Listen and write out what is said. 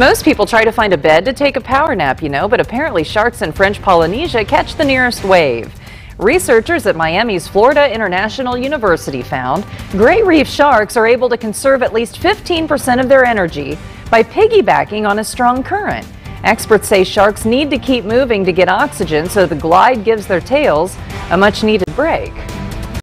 Most people try to find a bed to take a power nap, you know, but apparently sharks in French Polynesia catch the nearest wave. Researchers at Miami's Florida International University found gray reef sharks are able to conserve at least 15% of their energy by piggybacking on a strong current. Experts say sharks need to keep moving to get oxygen, so the glide gives their tails a much needed break.